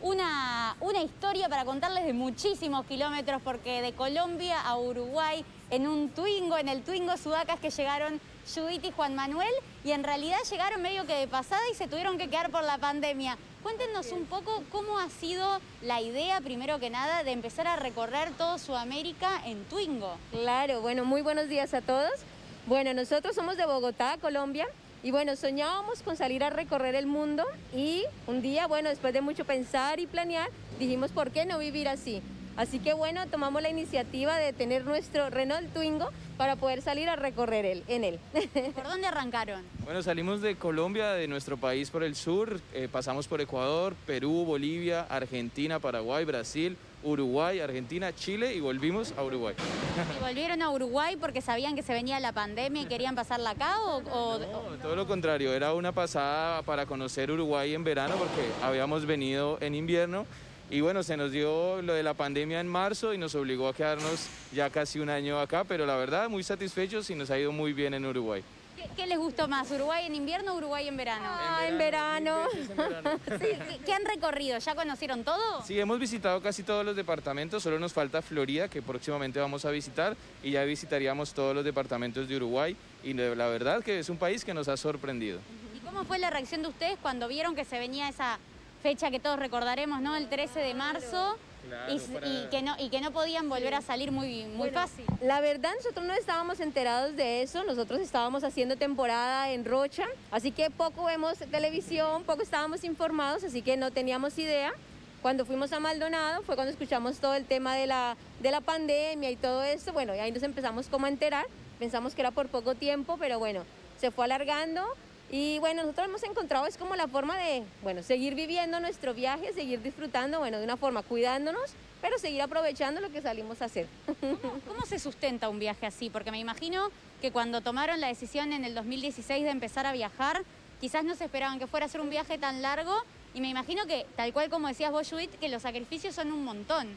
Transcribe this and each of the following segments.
una, una historia para contarles de muchísimos kilómetros, porque de Colombia a Uruguay, en un Twingo, en el Twingo Sudacas que llegaron Judith y Juan Manuel, y en realidad llegaron medio que de pasada y se tuvieron que quedar por la pandemia. Cuéntenos un poco cómo ha sido la idea, primero que nada, de empezar a recorrer todo Sudamérica en Twingo. Claro, bueno, muy buenos días a todos. Bueno, nosotros somos de Bogotá, Colombia, y bueno, soñábamos con salir a recorrer el mundo y un día, bueno, después de mucho pensar y planear, dijimos, ¿por qué no vivir así? Así que bueno, tomamos la iniciativa de tener nuestro Renault Twingo para poder salir a recorrer él, en él. ¿Por dónde arrancaron? Bueno, salimos de Colombia, de nuestro país por el sur, eh, pasamos por Ecuador, Perú, Bolivia, Argentina, Paraguay, Brasil, Uruguay, Argentina, Chile y volvimos a Uruguay. ¿Y volvieron a Uruguay porque sabían que se venía la pandemia y querían pasarla acá o...? o... No, todo lo contrario, era una pasada para conocer Uruguay en verano porque habíamos venido en invierno y bueno, se nos dio lo de la pandemia en marzo y nos obligó a quedarnos ya casi un año acá, pero la verdad muy satisfechos y nos ha ido muy bien en Uruguay. ¿Qué, les gustó más, Uruguay en invierno o Uruguay en verano? Ah, en verano. ¿Qué, han recorrido? ¿Ya conocieron todo? Sí, hemos visitado casi todos los departamentos, solo nos falta Florida, que próximamente vamos a visitar, y ya visitaríamos todos los departamentos de Uruguay, y la verdad que es un país que nos ha sorprendido. ¿Y cómo fue la reacción de ustedes cuando vieron que se venía esa fecha que todos recordaremos, ¿no? El 13 de marzo. Y, que no, y que no podían volver a salir muy, muy fácil. La verdad, nosotros no estábamos enterados de eso. Nosotros estábamos haciendo temporada en Rocha, así que poco vemos televisión, poco estábamos informados, así que no teníamos idea. Cuando fuimos a Maldonado fue cuando escuchamos todo el tema de la, de la pandemia y todo esto. Bueno, y ahí nos empezamos como a enterar. Pensamos que era por poco tiempo, pero bueno, se fue alargando y bueno, nosotros hemos encontrado es como la forma de, bueno, seguir viviendo nuestro viaje, seguir disfrutando, bueno, de una forma cuidándonos, pero seguir aprovechando lo que salimos a hacer. ¿Cómo, se sustenta un viaje así? Porque me imagino que cuando tomaron la decisión en el 2016 de empezar a viajar, quizás no se esperaban que fuera a ser un viaje tan largo y me imagino que, tal cual como decías vos, Judith, que los sacrificios son un montón.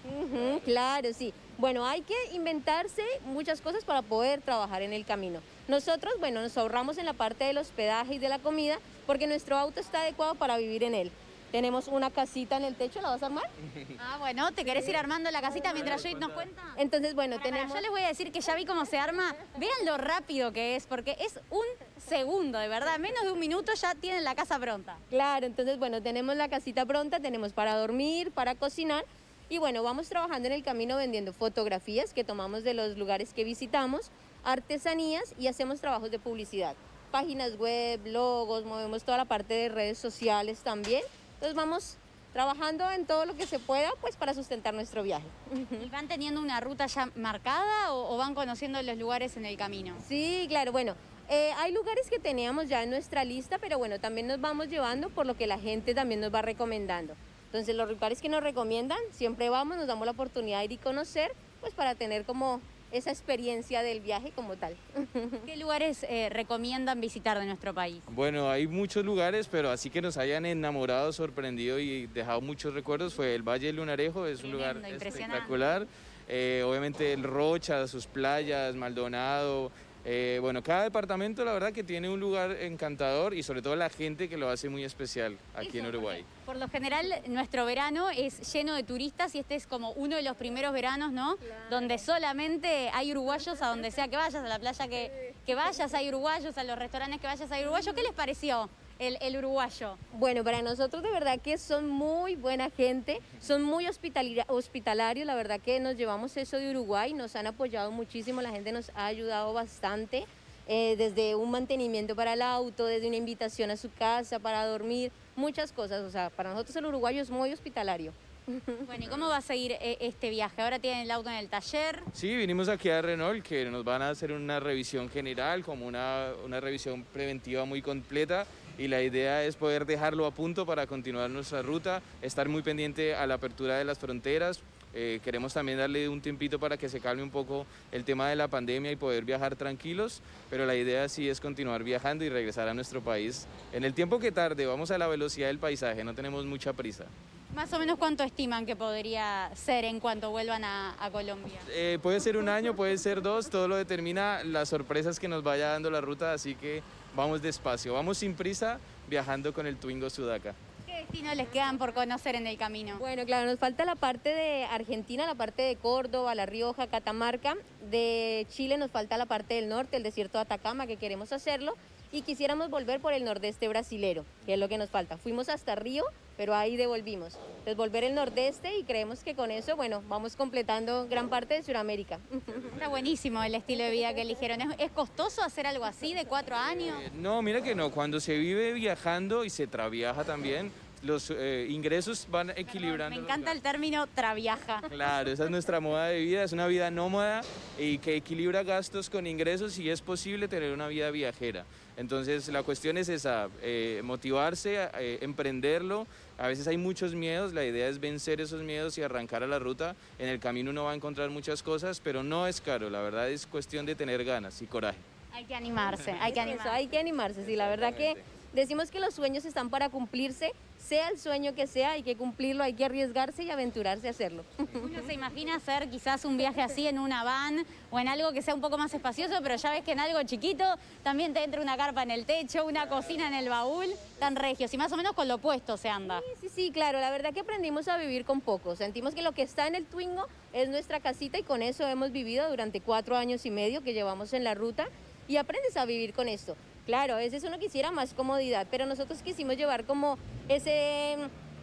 claro, sí. Bueno, hay que inventarse muchas cosas para poder trabajar en el camino. Nosotros, bueno, nos ahorramos en la parte del hospedaje y de la comida porque nuestro auto está adecuado para vivir en él. Tenemos una casita en el techo, ¿la vas a armar? Ah, bueno, ¿te querés ir armando la casita mientras Judith nos cuenta? Entonces, bueno, tenemos... yo les voy a decir que ya vi cómo se arma. Vean lo rápido que es, porque es un segundo, de verdad. Menos de un minuto ya tienen la casa pronta. Claro, entonces, bueno, tenemos la casita pronta, tenemos para dormir, para cocinar. Y bueno, vamos trabajando en el camino vendiendo fotografías que tomamos de los lugares que visitamos, artesanías y hacemos trabajos de publicidad. Páginas web, logos, movemos toda la parte de redes sociales también. Entonces vamos trabajando en todo lo que se pueda pues para sustentar nuestro viaje. ¿Y van teniendo una ruta ya marcada o, van conociendo los lugares en el camino? Sí, claro, bueno, eh, hay lugares que teníamos ya en nuestra lista, pero bueno, también nos vamos llevando por lo que la gente también nos va recomendando. Entonces los lugares que nos recomiendan, siempre vamos, nos damos la oportunidad de ir y conocer, pues para tener como esa experiencia del viaje como tal. ¿Qué lugares eh, recomiendan visitar de nuestro país? Bueno, hay muchos lugares, pero así que nos hayan enamorado, sorprendido y dejado muchos recuerdos fue el Valle del Lunarejo, es un lugar espectacular. Eh, obviamente el Rocha, sus playas, Maldonado, eh, bueno, cada departamento la verdad que tiene un lugar encantador y sobre todo la gente que lo hace muy especial aquí en Uruguay. Por lo general nuestro verano es lleno de turistas y este es como uno de los primeros veranos, ¿no? Donde solamente hay uruguayos a donde sea que vayas, a la playa que, que vayas hay uruguayos, a los restaurantes que vayas hay uruguayos. ¿Qué les pareció? El, uruguayo? Bueno, para nosotros de verdad que son muy buena gente, son muy hospitalarios, la verdad que nos llevamos eso de Uruguay, nos han apoyado muchísimo, la gente nos ha ayudado bastante. Eh, desde un mantenimiento para el auto, desde una invitación a su casa para dormir, muchas cosas. O sea, para nosotros el uruguayo es muy hospitalario. Bueno, ¿y cómo va a seguir eh, este viaje? ¿Ahora tienen el auto en el taller? Sí, vinimos aquí a Renault, que nos van a hacer una revisión general, como una, una revisión preventiva muy completa y la idea es poder dejarlo a punto para continuar nuestra ruta, estar muy pendiente a la apertura de las fronteras. Eh, queremos también darle un tiempito para que se calme un poco el tema de la pandemia y poder viajar tranquilos, pero la idea sí es continuar viajando y regresar a nuestro país en el tiempo que tarde. Vamos a la velocidad del paisaje, no tenemos mucha prisa. ¿Más o menos cuánto estiman que podría ser en cuanto vuelvan a, Colombia? Eh, puede ser un año, puede ser dos, todo lo determina las sorpresas que nos vaya dando la ruta, así que vamos despacio, vamos sin prisa viajando con el Twingo Sudaca. ¿Qué, destinos les quedan por conocer en el camino? Bueno, claro, nos falta la parte de Argentina, la parte de Córdoba, La Rioja, Catamarca. De Chile nos falta la parte del norte, el desierto de Atacama, que queremos hacerlo. Y quisiéramos volver por el nordeste brasilero, que es lo que nos falta. Fuimos hasta Río, pero ahí devolvimos. Entonces volver el nordeste y creemos que con eso, bueno, vamos completando gran parte de Sudamérica. Está buenísimo el estilo de vida que eligieron. ¿Es, es costoso hacer algo así de cuatro años? Eh, no, mira que no, cuando se vive viajando y se traviaja también, los eh, ingresos van equilibrando. Me encanta el término traviaja. Claro, esa es nuestra moda de vida, es una vida nómada y que equilibra gastos con ingresos y es posible tener una vida viajera. Entonces la cuestión es esa, eh, motivarse, eh, emprenderlo. A veces hay muchos miedos, la idea es vencer esos miedos y arrancar a la ruta. En el camino uno va a encontrar muchas cosas, pero no es caro, la verdad es cuestión de tener ganas y coraje. Hay que animarse, hay que Eso, animarse. hay que animarse, sí, la verdad que decimos que los sueños están para cumplirse, sea el sueño que sea, hay que cumplirlo, hay que arriesgarse y aventurarse a hacerlo. Uno se imagina hacer quizás un viaje así en una van o en algo que sea un poco más espacioso, pero ya ves que en algo chiquito también te entra una carpa en el techo, una cocina en el baúl, tan regios y más o menos con lo opuesto se anda. Sí, sí, claro, la verdad que aprendimos a vivir con poco. Sentimos que lo que está en el Twingo es nuestra casita y con eso hemos vivido durante cuatro años y medio que llevamos en la ruta y aprendes a vivir con esto. Claro, a veces uno quisiera más comodidad, pero nosotros quisimos llevar como ese,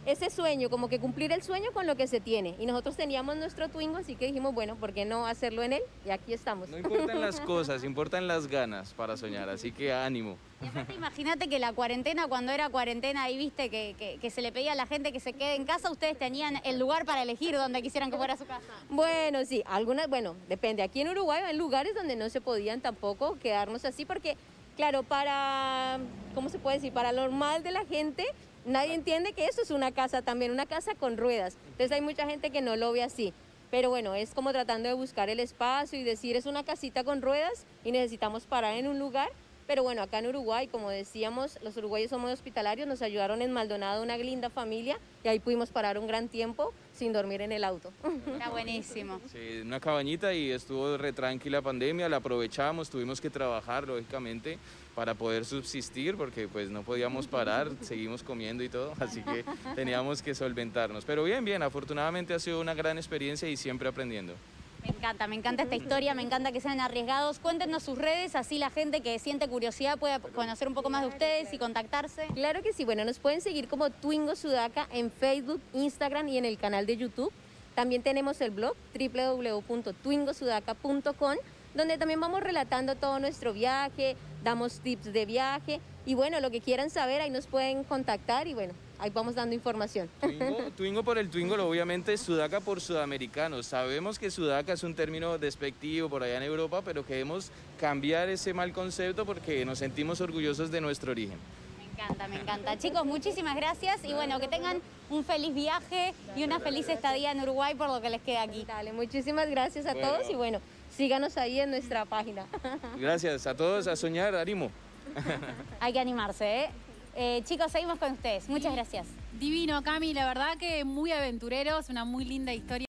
ese sueño, como que cumplir el sueño con lo que se tiene. Y nosotros teníamos nuestro Twingo, así que dijimos, bueno, ¿por qué no hacerlo en él? Y aquí estamos. No importan las cosas, importan las ganas para soñar, así que ánimo. Y aparte imagínate que la cuarentena, cuando era cuarentena, ahí viste que, que- que se le pedía a la gente que se quede en casa, ustedes tenían el lugar para elegir donde quisieran que fuera su casa. Bueno, sí, algunas, bueno, depende. Aquí en Uruguay hay lugares donde no se podían tampoco quedarnos así porque, claro, para, ¿cómo se puede decir? Para lo normal de la gente, nadie entiende que eso es una casa también, una casa con ruedas. Entonces hay mucha gente que no lo ve así. Pero bueno, es como tratando de buscar el espacio y decir, es una casita con ruedas y necesitamos parar en un lugar. Pero bueno, acá en Uruguay, como decíamos, los uruguayos somos hospitalarios, nos ayudaron en Maldonado una linda familia y ahí pudimos parar un gran tiempo sin dormir en el auto. Está buenísimo. Sí, una cabañita y estuvo re tranquila la pandemia, la aprovechamos, tuvimos que trabajar lógicamente para poder subsistir porque pues no podíamos parar, seguimos comiendo y todo, así que teníamos que solventarnos. Pero bien, bien, afortunadamente ha sido una gran experiencia y siempre aprendiendo. Me encanta, me encanta esta historia, me encanta que sean arriesgados. Cuéntenos sus redes, así la gente que siente curiosidad puede conocer un poco más de ustedes y contactarse. Claro que sí, bueno, nos pueden seguir como Twingo Sudaca en Facebook, Instagram y en el canal de YouTube. También tenemos el blog www.twingosudaca.com donde también vamos relatando todo nuestro viaje, damos tips de viaje y bueno, lo que quieran saber ahí nos pueden contactar y bueno, ahí vamos dando información. Twingo, Twingo por el Twingo, obviamente Sudaca por sudamericanos. Sabemos que Sudaca es un término despectivo por allá en Europa, pero queremos cambiar ese mal concepto porque nos sentimos orgullosos de nuestro origen. Me encanta, me encanta. Chicos, muchísimas gracias y bueno, que tengan un feliz viaje y una feliz estadía en Uruguay por lo que les queda aquí. Dale, muchísimas gracias a Bueno. todos y bueno, síganos ahí en nuestra página. Gracias a todos, a soñar, ánimo. Hay que animarse, ¿eh? Eh, chicos, seguimos con ustedes. Muchas gracias. Divino, Cami, la verdad que muy aventureros, una muy linda historia.